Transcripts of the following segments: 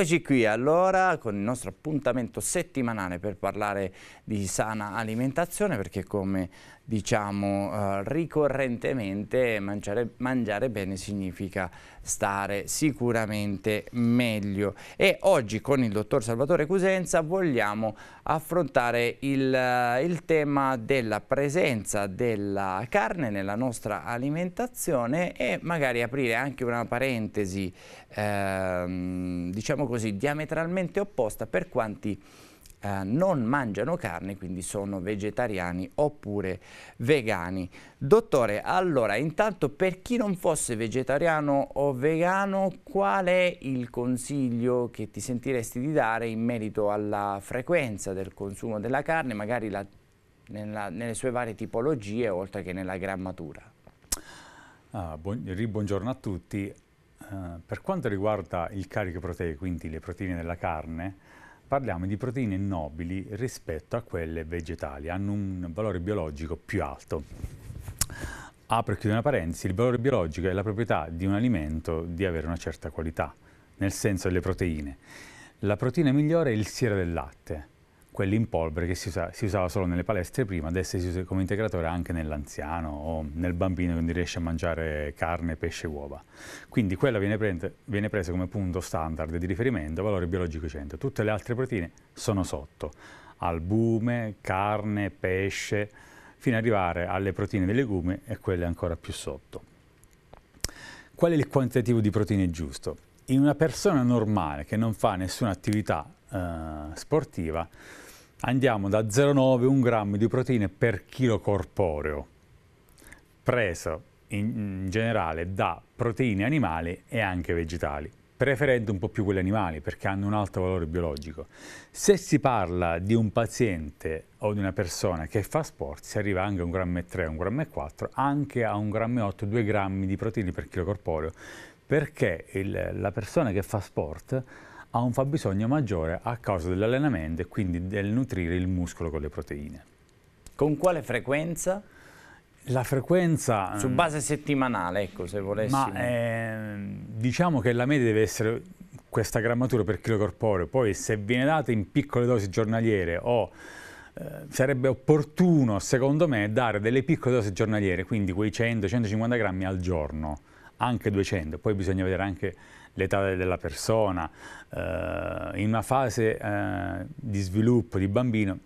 Eccoci qui allora con il nostro appuntamento settimanale per parlare di sana alimentazione perché come diciamo eh, ricorrentemente mangiare, mangiare, bene significa stare sicuramente meglio. E oggi con il dottor Salvatore Cusenza vogliamo affrontare il, il tema della presenza della carne nella nostra alimentazione e magari aprire anche una parentesi eh, diciamo così diametralmente opposta per quanti eh, non mangiano carne, quindi sono vegetariani oppure vegani. Dottore, allora intanto per chi non fosse vegetariano o vegano, qual è il consiglio che ti sentiresti di dare in merito alla frequenza del consumo della carne, magari la, nella, nelle sue varie tipologie, oltre che nella grammatura? Ah, buon, buongiorno a tutti. Uh, per quanto riguarda il carico proteico, quindi le proteine della carne, parliamo di proteine nobili rispetto a quelle vegetali, hanno un valore biologico più alto. Apro e chiudo una parentesi, il valore biologico è la proprietà di un alimento di avere una certa qualità, nel senso delle proteine. La proteina migliore è il siero del latte, quelli in polvere che si, usa, si, usava solo nelle palestre prima, adesso si usa come integratore anche nell'anziano o nel bambino che non riesce a mangiare carne, pesce e uova. Quindi quella viene, prende, viene presa come punto standard di riferimento, valore biologico 100. Tutte le altre proteine sono sotto, albume, carne, pesce, fino ad arrivare alle proteine dei legumi e quelle ancora più sotto. Qual è il quantitativo di proteine giusto? In una persona normale che non fa nessuna attività eh, sportiva, andiamo da 0,9 1 grammo di proteine per chilo corporeo, preso in, generale da proteine animali e anche vegetali preferendo un po' più quelle animali perché hanno un alto valore biologico. Se si parla di un paziente o di una persona che fa sport, si arriva anche a 1,3 grammo, 1,4 grammo, anche a 1,8 grammo, 2 grammi di proteine per chilo corporeo, perché il, la persona che fa sport ha un fabbisogno maggiore a causa dell'allenamento e quindi del nutrire il muscolo con le proteine. Con quale frequenza? La frequenza... Su base settimanale, ecco, se volessimo. Ma eh, diciamo che la media deve essere questa grammatura per chilo corporeo, poi se viene data in piccole dosi giornaliere o eh, sarebbe opportuno, secondo me, dare delle piccole dosi giornaliere, quindi quei 100-150 grammi al giorno, anche 200, poi bisogna vedere anche l'età della persona, eh, in una fase eh, di sviluppo di bambino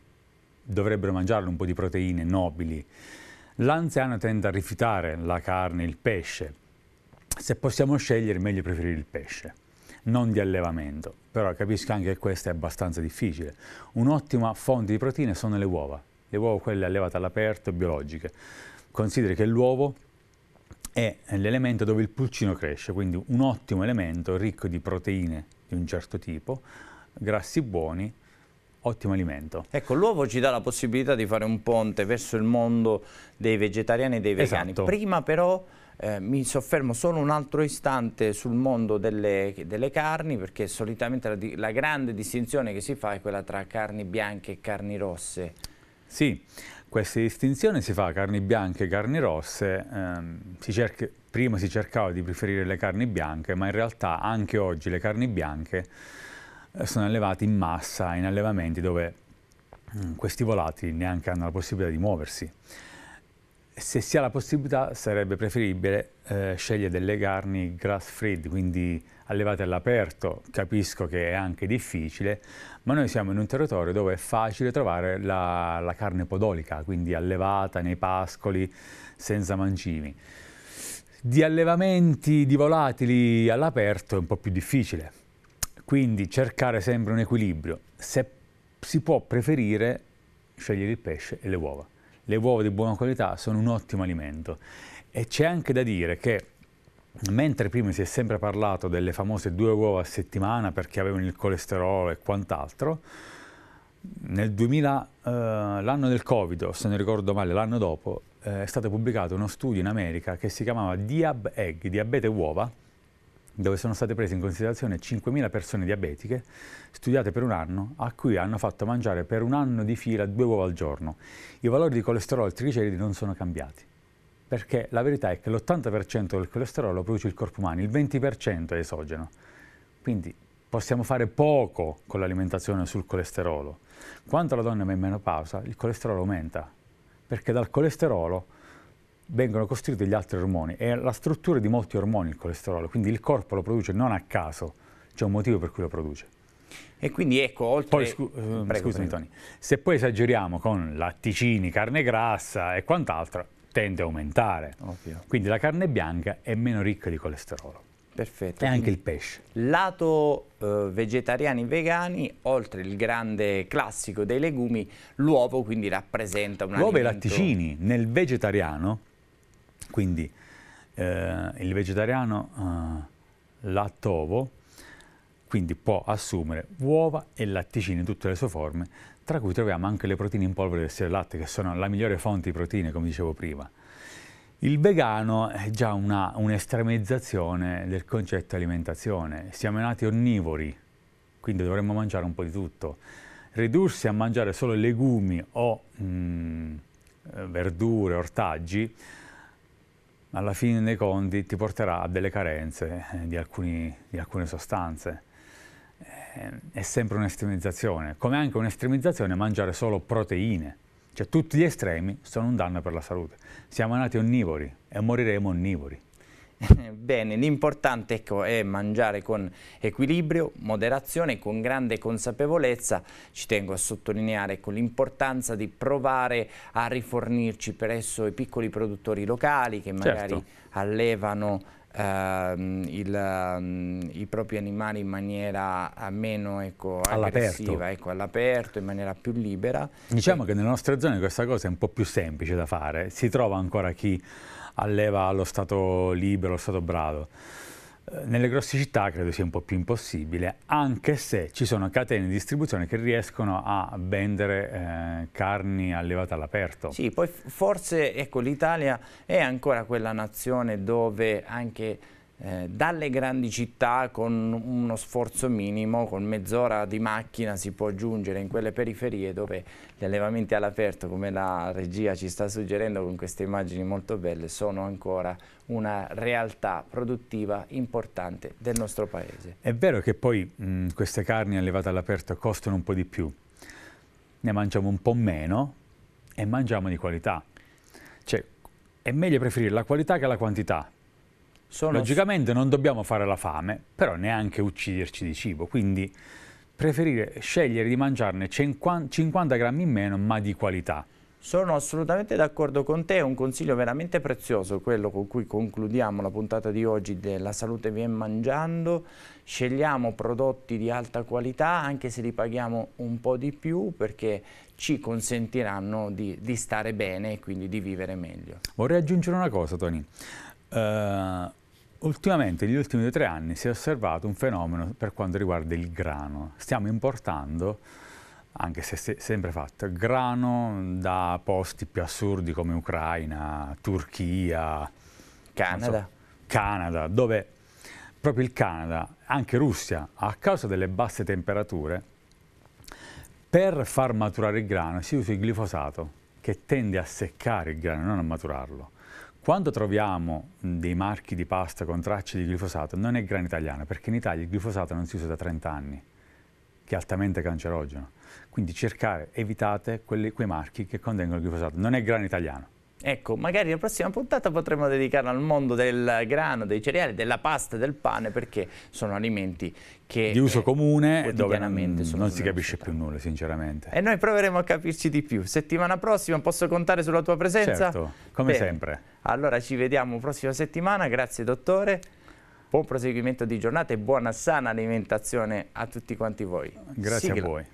dovrebbero mangiare un po' di proteine nobili. L'anziano tende a rifiutare la carne, il pesce. Se possiamo scegliere, meglio preferire il pesce, non di allevamento. Però capisco anche che questo è abbastanza difficile. Un'ottima fonte di proteine sono le uova, le uova quelle allevate all'aperto, biologiche. Consideri che l'uovo è l'elemento dove il pulcino cresce, quindi un ottimo elemento ricco di proteine di un certo tipo, grassi buoni, ottimo alimento. Ecco, l'uovo ci dà la possibilità di fare un ponte verso il mondo dei vegetariani e dei vegani. Esatto. Prima però eh, mi soffermo solo un altro istante sul mondo delle, delle carni perché solitamente la, la, grande distinzione che si fa è quella tra carni bianche e carni rosse. Sì, questa distinzione si fa carni bianche e carni rosse, ehm, si cerca, prima si cercava di preferire le carni bianche, ma in realtà anche oggi le carni bianche eh, sono allevate in massa in allevamenti dove mm, questi volatili neanche hanno la possibilità di muoversi. Se si ha la possibilità sarebbe preferibile eh, scegliere delle carni grass free, quindi allevate all'aperto, capisco che è anche difficile, ma noi siamo in un territorio dove è facile trovare la, la carne podolica, quindi allevata nei pascoli, senza mangimi. Di allevamenti di volatili all'aperto è un po' più difficile, quindi cercare sempre un equilibrio. Se si può preferire scegliere il pesce e le uova. Le uova di buona qualità sono un ottimo alimento. E c'è anche da dire che Mentre prima si è sempre parlato delle famose due uova a settimana perché avevano il colesterolo e quant'altro, nel 2000, eh, l'anno del Covid, se non ricordo male, l'anno dopo, eh, è stato pubblicato uno studio in America che si chiamava Diab Egg, diabete uova, dove sono state prese in considerazione 5.000 persone diabetiche, studiate per un anno, a cui hanno fatto mangiare per un anno di fila due uova al giorno. I valori di colesterolo e trigliceridi non sono cambiati perché la verità è che l'80% del colesterolo lo produce il corpo umano, il 20% è esogeno. Quindi possiamo fare poco con l'alimentazione sul colesterolo. Quando la donna è in menopausa, il colesterolo aumenta, perché dal colesterolo vengono costruiti gli altri ormoni. È la struttura di molti ormoni il colesterolo, quindi il corpo lo produce non a caso, c'è un motivo per cui lo produce. E quindi ecco, oltre... Poi, scu prego, scusami prego. Tony, se poi esageriamo con latticini, carne grassa e quant'altro, tende a aumentare. Ovvio. Quindi la carne bianca è meno ricca di colesterolo. Perfetto. E anche il pesce. Lato eh, vegetariani vegani, oltre il grande classico dei legumi, l'uovo quindi rappresenta un L'uovo e i latticini. Nel vegetariano, quindi eh, il vegetariano eh, lattovo, quindi può assumere uova e latticini in tutte le sue forme, tra cui troviamo anche le proteine in polvere del latte, che sono la migliore fonte di proteine, come dicevo prima. Il vegano è già un'estremizzazione un del concetto alimentazione. Siamo nati onnivori, quindi dovremmo mangiare un po' di tutto. Ridursi a mangiare solo legumi o mh, mm, verdure, ortaggi, alla fine dei conti ti porterà a delle carenze eh, di, alcuni, di alcune sostanze. Eh, è sempre un'estremizzazione, come anche un'estremizzazione mangiare solo proteine cioè tutti gli estremi sono un danno per la salute. Siamo nati onnivori e moriremo onnivori. Bene, l'importante ecco, è mangiare con equilibrio, moderazione, con grande consapevolezza. Ci tengo a sottolineare ecco, l'importanza di provare a rifornirci presso i piccoli produttori locali che magari certo. allevano Uh, il, um, i propri animali in maniera meno ecco, aggressiva, ecco, all'aperto, in maniera più libera. Diciamo e... che nelle nostre zone questa cosa è un po' più semplice da fare, si trova ancora chi alleva allo stato libero, allo stato brado. Nelle grosse città credo sia un po' più impossibile, anche se ci sono catene di distribuzione che riescono a vendere eh, carni allevate all'aperto. Sì, poi forse ecco, l'Italia è ancora quella nazione dove anche eh, dalle grandi città con uno sforzo minimo, con mezz'ora di macchina si può giungere in quelle periferie dove gli allevamenti all'aperto, come la regia ci sta suggerendo con queste immagini molto belle, sono ancora una realtà produttiva importante del nostro paese. È vero che poi mh, queste carni allevate all'aperto costano un po' di più, ne mangiamo un po' meno e mangiamo di qualità. Cioè, è meglio preferire la qualità che la quantità, sono... Logicamente non dobbiamo fare la fame, però neanche ucciderci di cibo, quindi preferire scegliere di mangiarne 50 grammi in meno, ma di qualità. Sono assolutamente d'accordo con te, è un consiglio veramente prezioso quello con cui concludiamo la puntata di oggi della salute viene mangiando. Scegliamo prodotti di alta qualità anche se li paghiamo un po' di più perché ci consentiranno di, di stare bene e quindi di vivere meglio. Vorrei aggiungere una cosa Tony. Uh, ultimamente, negli ultimi due o tre anni, si è osservato un fenomeno per quanto riguarda il grano. Stiamo importando, anche se è sempre fatto, grano da posti più assurdi come Ucraina, Turchia, Canada, so, Canada dove proprio il Canada, anche Russia, a causa delle basse temperature, per far maturare il grano si usa il glifosato, che tende a seccare il grano, non a maturarlo. Quando troviamo dei marchi di pasta con tracce di glifosato, non è grano italiano, perché in Italia il glifosato non si usa da 30 anni, che è altamente cancerogeno. Quindi cercare, evitate quelli, quei marchi che contengono il glifosato. Non è grano italiano. Ecco, magari la prossima puntata potremo dedicarla al mondo del grano, dei cereali, della pasta, del pane, perché sono alimenti che... Di uso eh, comune, dove non, non si capisce più nulla, sinceramente. E noi proveremo a capirci di più. Settimana prossima posso contare sulla tua presenza? Certo, come Bene. sempre. Allora ci vediamo prossima settimana, grazie dottore. Buon proseguimento di giornata e buona sana alimentazione a tutti quanti voi. Grazie Sigla. a voi.